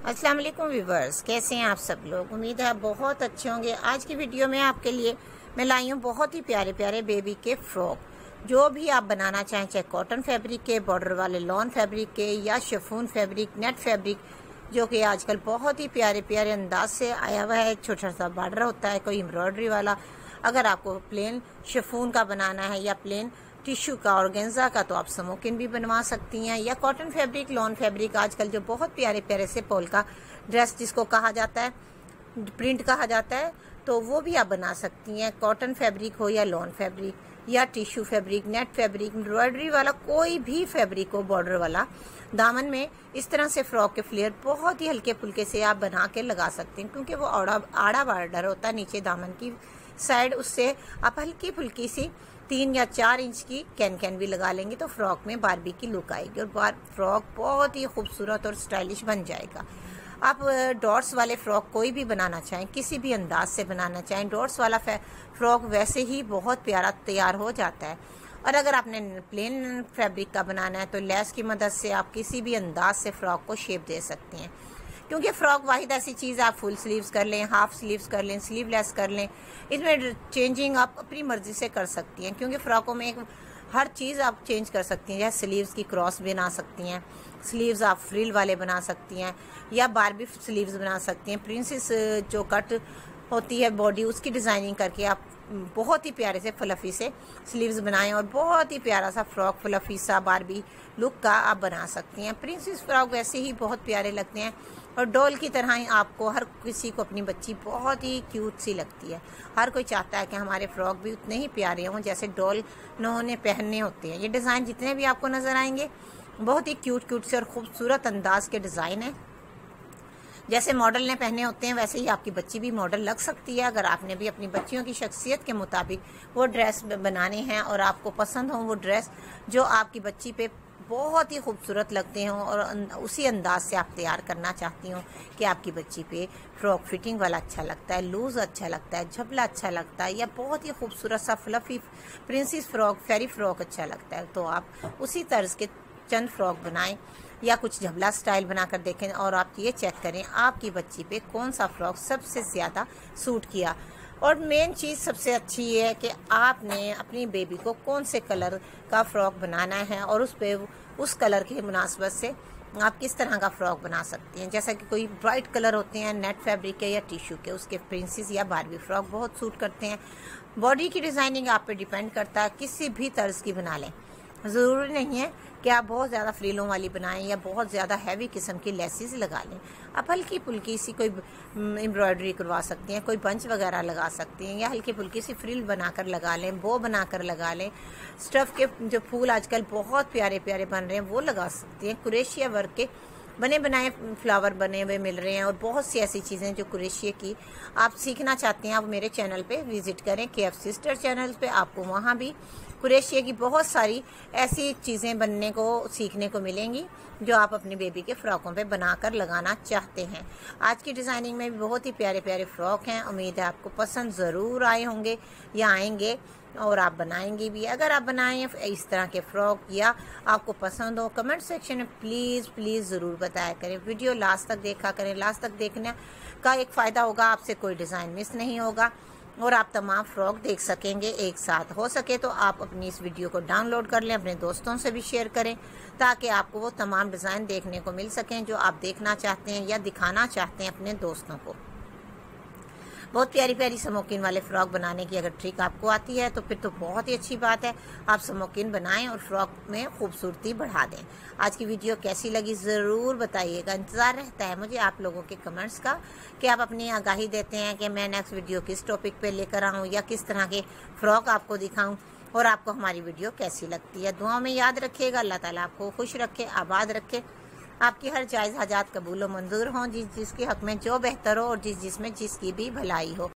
अस्सलाम वालेकुम व्यूवर्स, कैसे हैं आप सब लोग? उम्मीद है बहुत अच्छे होंगे। आज की वीडियो में आपके लिए मैं लाई हूँ बहुत ही प्यारे प्यारे बेबी के फ्रॉक जो भी आप बनाना चाहें, चाहे कॉटन फैब्रिक के बॉर्डर वाले लॉन फैब्रिक के, या शफून फैब्रिक नेट फैब्रिक जो कि आजकल बहुत ही प्यारे प्यारे अंदाज से आया हुआ है। छोटा सा बॉर्डर होता है, कोई एम्ब्रॉयडरी वाला। अगर आपको प्लेन शफून का बनाना है या प्लेन टिश्यू का और गेंजा का तो आप समोकिन भी बनवा सकती हैं, या कॉटन फैब्रिक, लॉन फैब्रिक, आजकल जो बहुत प्यारे प्यारे से पोल का ड्रेस जिसको कहा जाता है प्रिंट कहा जाता है तो वो भी आप बना सकती हैं, कॉटन फैब्रिक हो या लॉन फैब्रिक, या tissue fabric, net fabric, embroidery वाला, कोई भी फैब्रिक हो बॉर्डर वाला, दामन में इस तरह से फ्रॉक के फ्लेयर बहुत ही हल्के फुल्के से आप बना के लगा सकते हैं, क्योंकि वो आड़ा आड़ा बॉर्डर होता है नीचे दामन की साइड उससे आप हल्की फुल्की सी तीन या चार इंच की कैन कैन भी लगा लेंगे तो फ्रॉक में बारबी की लुक आएगी और बार, फ्रॉक बहुत ही खूबसूरत और स्टाइलिश बन जाएगा। आप डॉट्स वाले फ्रॉक कोई भी बनाना चाहें, किसी भी अंदाज से बनाना चाहें, डॉट्स वाला फ्रॉक वैसे ही बहुत प्यारा तैयार हो जाता है। और अगर आपने प्लेन फैब्रिक का बनाना है तो लेस की मदद से आप किसी भी अंदाज से फ्रॉक को शेप दे सकते हैं। क्योंकि फ्रॉक वाहिद ऐसी चीज़ आप फुल स्लीव्स कर लें, हाफ़ स्लीव्स कर लें स्लीवलेस कर लें, इसमें चेंजिंग आप अपनी मर्ज़ी से कर सकती हैं, क्योंकि फ्रॉकों में एक हर चीज़ आप चेंज कर सकती हैं जैसे स्लीव्स की क्रॉस बना सकती हैं, स्लीव्स आप फ्रिल वाले बना सकती हैं, या बारबी स्लीव्स बना सकती हैं प्रिंसेस जो कट होती है बॉडी उसकी डिज़ाइनिंग करके आप बहुत ही प्यारे से फ्लफ़ी से स्लीव्स बनाएँ और बहुत ही प्यारा सा फ्रॉक फ्लफ़ी सा बारबी लुक का आप बना सकती हैं। प्रिंसेस फ्रॉक वैसे ही बहुत प्यारे लगते हैं और डॉल की तरह ही आपको हर किसी को अपनी बच्ची बहुत ही क्यूट सी लगती है। हर कोई चाहता है कि हमारे फ्रॉक भी उतने ही प्यारे हों जैसे डॉल उन्होंने पहनने होते हैं। ये डिज़ाइन जितने भी आपको नज़र आएँगे, बहुत ही क्यूट क्यूट से और खूबसूरत अंदाज के डिज़ाइन है। जैसे मॉडल ने पहने होते हैं, वैसे ही आपकी बच्ची भी मॉडल लग सकती है। अगर आपने भी अपनी बच्चियों की शख्सियत के मुताबिक वो ड्रेस बनाने हैं और आपको पसंद हो वो ड्रेस, जो आपकी बच्ची पे बहुत ही खूबसूरत लगते हों और उसी अंदाज से आप तैयार करना चाहती हूँ कि आपकी बच्ची पे फ्रॉक फिटिंग वाला अच्छा लगता है, लूज़ अच्छा लगता है झबला अच्छा लगता है या बहुत ही खूबसूरत सा fluffy princess frock fairy frock अच्छा लगता है तो आप उसी तर्ज के चंद फ्रॉक बनाएँ या कुछ झबला स्टाइल बनाकर देखें और आप ये चेक करें आपकी बच्ची पे कौन सा फ्रॉक सबसे ज़्यादा सूट किया। और मेन चीज़ सबसे अच्छी ये है कि आपने अपनी बेबी को कौन से कलर का फ़्रॉक बनाना है और उस पर उस कलर की मुनासबत से आप किस तरह का फ्रॉक बना सकती हैं। जैसा कि कोई ब्राइट कलर होते हैं, नेट फैब्रिक के या टिश्यू के, उसके प्रिंसेस या बारबी फ्रॉक बहुत सूट करते हैं। बॉडी की डिज़ाइनिंग आप पे डिपेंड करता है, किसी भी तर्ज की बना लें। ज़रूरी नहीं है कि आप बहुत ज़्यादा फ्रीलों वाली बनाएँ या बहुत ज़्यादा हैवी किस्म की लेसिस लगा लें। आप हल्की फुल्की सी कोई एम्ब्रॉयडरी करवा सकती हैं, कोई बंच वगैरह लगा सकती हैं या हल्की फुल्की सी फ्रिल बनाकर लगा लें, बो बनाकर लगा लें। स्टफ़ के जो फूल आजकल बहुत प्यारे प्यारे बन रहे हैं, वो लगा सकती हैं। कुरेशिया वर्क के बने बनाए फ्लावर बने हुए मिल रहे हैं और बहुत सी ऐसी चीज़ें जो कुरेशिया की आप सीखना चाहते हैं, आप मेरे चैनल पे विज़िट करें, के एफ़ सिस्टर चैनल पे, आपको वहाँ भी कुरेशिया की बहुत सारी ऐसी चीज़ें बनने को, सीखने को मिलेंगी, जो आप अपनी बेबी के फ्रॉकों पे बनाकर लगाना चाहते हैं। आज की डिज़ाइनिंग में भी बहुत ही प्यारे प्यारे फ्रॉक हैं। उम्मीद है आपको पसंद ज़रूर आए होंगे, या आएँगे, और आप बनाएँगे भी। अगर आप बनाएँ इस तरह के फ्रॉक, या आपको पसंद हो, कमेंट सेक्शन में प्लीज़ प्लीज़ ज़रूर बताया करें। वीडियो लास्ट तक देखा करें। लास्ट तक देखने का एक फ़ायदा होगा, आपसे कोई डिज़ाइन मिस नहीं होगा। और आप तमाम फ्रॉक देख सकेंगे एक साथ। हो सके तो आप अपनी इस वीडियो को डाउनलोड कर लें, अपने दोस्तों से भी शेयर करें, ताकि आपको वो तमाम डिज़ाइन देखने को मिल सकें जो आप देखना चाहते हैं या दिखाना चाहते हैं अपने दोस्तों को। बहुत प्यारी प्यारी समोकिन वाले फ्रॉक बनाने की अगर ट्रिक आपको आती है तो फिर तो बहुत ही अच्छी बात है। आप समोकिन बनाएँ और फ्रॉक में खूबसूरती बढ़ा दें। आज की वीडियो कैसी लगी ज़रूर बताइएगा। इंतज़ार रहता है मुझे आप लोगों के कमेंट्स का कि आप अपनी आगाही देते हैं कि मैं नेक्स्ट वीडियो किस टॉपिक पे लेकर आऊँ या किस तरह के फ़्रॉक आपको दिखाऊँ और आपको हमारी वीडियो कैसी लगती है। दुआओं में याद रखिएगा। अल्लाह ताला आपको खुश रखे, आबाद रखे। आपकी हर जायज़ हाजात कबूल मंजूर हों, जिस जिसके हक में जो बेहतर हो और जिस जिसमें जिसकी भी भलाई हो।